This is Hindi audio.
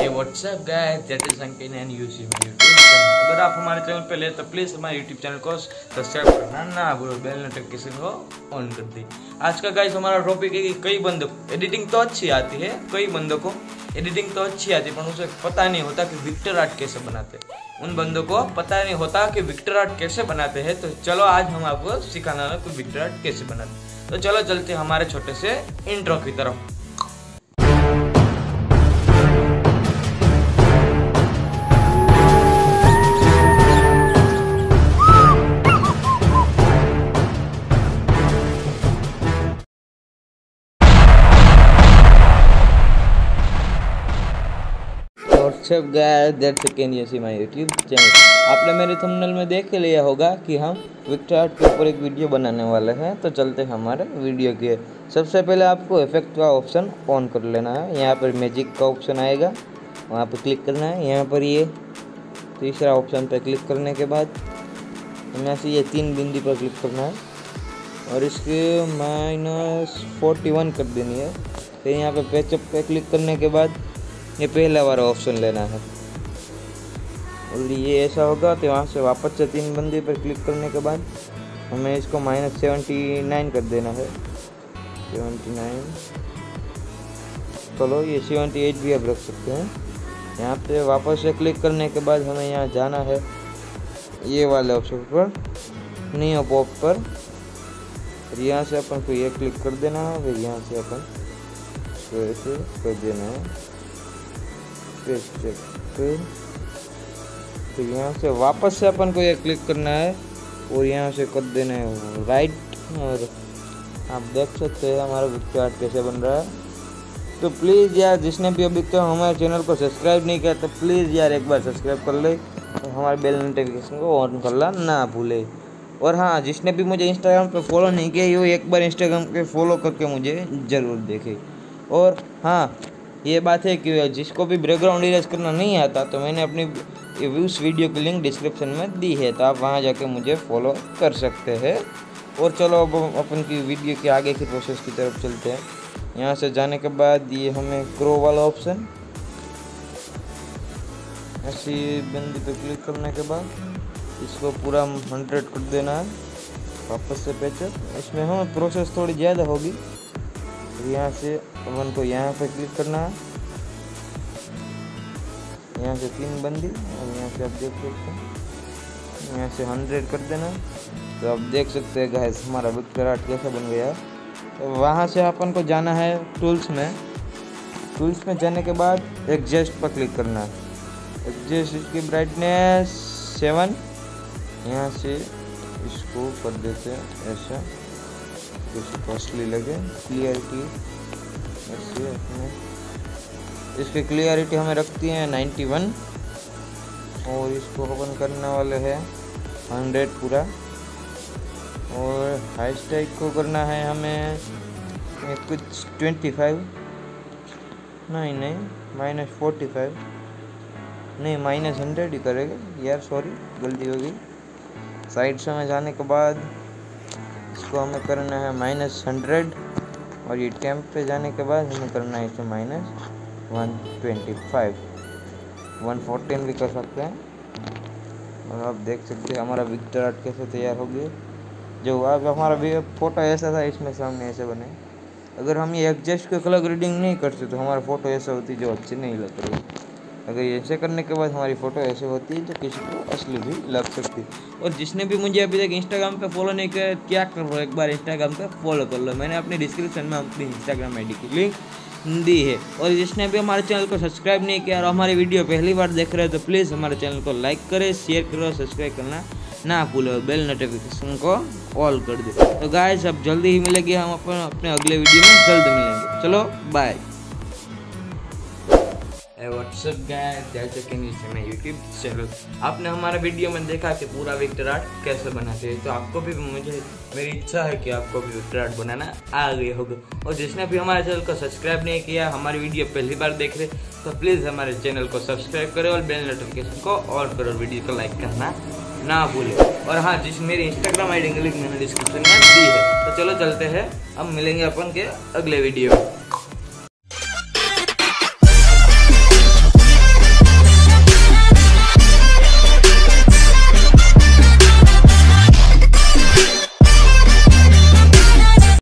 ये what's up guys that is and you see my YouTube channel अगर आप हमारे चैनल पे ले तो प्लीज़ हमारे यूट्यूब चैनल को सब्सक्राइब करना ना भूलो बेल नोटिफिकेशन को ऑन कर दी। आज का गाइस हमारा टॉपिक है कि कई बंदों को एडिटिंग तो अच्छी आती है, कई बंदों को एडिटिंग तो अच्छी आती है, पर उसे पता नहीं होता कि विक्टर आर्ट कैसे बनाते उन बंदों को पता नहीं होता कि विक्टर आर्ट कैसे बनाते हैं तो चलो आज हम आपको सिखाना कि विक्टर आर्ट कैसे बनाते तो चलो चलते हमारे छोटे से इंट्रो की तरफ़। What's up guys that's can you see my YouTube channel आपने मेरे थंबनेल में देख लिया होगा कि हम विक्टर आर्ट के ऊपर एक वीडियो बनाने वाले हैं। तो चलते हैं हमारे वीडियो के। सबसे पहले आपको इफ़ेक्ट का ऑप्शन ऑन कर लेना है। यहाँ पर मैजिक का ऑप्शन आएगा। वहाँ पर क्लिक करना है। यहाँ पर ये तीसरा ऑप्शन पर क्लिक करने के बाद यहाँ से ये तीन बिंदी पर क्लिक करना है। और इसके माइनस फोर्टी वन कर देनी है। फिर यहाँ पर पेचअप पे क्लिक करने के बाद ये पहला वाला ऑप्शन लेना है। और ये ऐसा होगा तो वहाँ से वापस से तीन बंदी पर क्लिक करने के बाद हमें इसको माइनस सेवेंटी नाइन कर देना है। सेवेंटी नाइन चलो, ये सेवेंटी एट भी आप रख सकते हैं। यहाँ पे वापस से क्लिक करने के बाद हमें यहाँ जाना है। ये वाले ऑप्शन पर नी पॉप पर। और यहाँ से अपन को ये क्लिक कर देना है, फिर यहाँ से अपन ऐसे कर देना है। चेक फिर फिर यहाँ से वापस से अपन को ये क्लिक करना है और यहाँ से कर देना है राइट और आप देख सकते हैं हमारा विक्टर आर्ट कैसे बन रहा है। तो प्लीज़ यार, जिसने भी अभी तक तो हमारे चैनल को सब्सक्राइब नहीं किया तो प्लीज़ यार एक बार सब्सक्राइब कर ले और हमारे बेल नोटिफिकेशन को ऑन कर ला ना भूले। और हाँ जिसने भी मुझे इंस्टाग्राम पे फॉलो नहीं किया वो एक बार इंस्टाग्राम पे फॉलो करके मुझे ज़रूर देखे। और हाँ ये बात है कि जिसको भी बैकग्राउंड इरेज करना नहीं आता तो मैंने अपनी उस वीडियो की लिंक डिस्क्रिप्शन में दी है तो आप वहाँ जाके मुझे फॉलो कर सकते हैं। और चलो अब अपन की वीडियो के आगे की प्रोसेस की तरफ़ चलते हैं। यहाँ से जाने के बाद ये हमें क्रो वाला ऑप्शन ऐसी बिंदी पे क्लिक करने के बाद इसको पूरा हंड्रेड कर देना है, वापस से पेचअप इसमें हमें प्रोसेस थोड़ी ज़्यादा होगी। तो यहाँ से अपन को यहाँ पे क्लिक करना है। यहाँ से तीन बंदी, और यहाँ से आप देख सकते हैं। यहाँ से हंड्रेड कर देना। तो आप देख सकते हैं गैस हमारा विक्टर आर्ट कैसा बन गया। तो वहाँ से अपन को जाना है टूल्स में। टूल्स में जाने के बाद एडजस्ट पर क्लिक करना है। एडजस्ट इसकी ब्राइटनेस सेवन यहाँ से इसको कर देते हैं, ऐसा। कुछ कॉस्टली लगे क्लियर अपने इसकी क्लियरिटी हमें रखती है 91 और इसको ओपन करने वाले हैं 100 पूरा। और हाई स्टाइक को करना है हमें कुछ 25 नहीं नहीं माइनस फोर्टी फाइव नहीं माइनस हंड्रेड ही करेगा। यार सॉरी गलती हो गई। साइड से में जाने के बाद इसको हमें करना है माइनस हंड्रेड और ये कैंप पे जाने के बाद हमें करना है इसे minus one twenty five one fourteen भी कर सकते हैं। और आप देख सकते हैं हमारा विक्टर आर्ट कैसे तैयार हो गया। जो अब हमारा भी फ़ोटो ऐसा था, इसमें सामने ऐसे बने अगर हम ये एडजस्ट कर कलर ग्रेडिंग नहीं करते तो हमारा फ़ोटो ऐसा होती जो अच्छी नहीं लग रही अगर ऐसे करने के बाद हमारी फ़ोटो ऐसे होती है तो किसी को असली भी लग सकती है। और जिसने भी मुझे अभी तक इंस्टाग्राम पे फॉलो नहीं किया, क्या कर लो एक बार इंस्टाग्राम पे फॉलो कर लो। मैंने अपने डिस्क्रिप्शन में अपनी इंस्टाग्राम आई की लिंक दी है। और जिसने भी हमारे चैनल को सब्सक्राइब नहीं किया और हमारी वीडियो पहली बार देख रहे हो तो प्लीज़ हमारे चैनल को लाइक करें शेयर करो सब्सक्राइब करना ना भूलो बेल नोटिफिकेशन को ऑल कर दो। तो गाइस अब जल्दी ही मिलेगी, हम अपन, अपने अगले वीडियो में जल्द मिलेंगे। चलो बाय व्हाट्सअप गाइस जैसे कि नीचे में यूट्यूब चैनल। आपने हमारा वीडियो में देखा कि पूरा विक्टर आर्ट कैसे बनाते हैं? तो आपको भी मुझे, मेरी इच्छा है कि आपको भी विक्टर आर्ट बनाना आ गया होगा। और जिसने भी हमारे चैनल को सब्सक्राइब नहीं किया, हमारी वीडियो पहली बार देख रहे तो प्लीज़ हमारे चैनल को सब्सक्राइब करें और बेल नोटिफिकेशन को ऑन करो वीडियो को लाइक करना ना भूलें। और हाँ जिस मेरी इंस्टाग्राम आई डी लिंक मैंने डिस्क्रिप्शन में दी है। तो चलो चलते हैं। अब मिलेंगे अपन के अगले वीडियो में।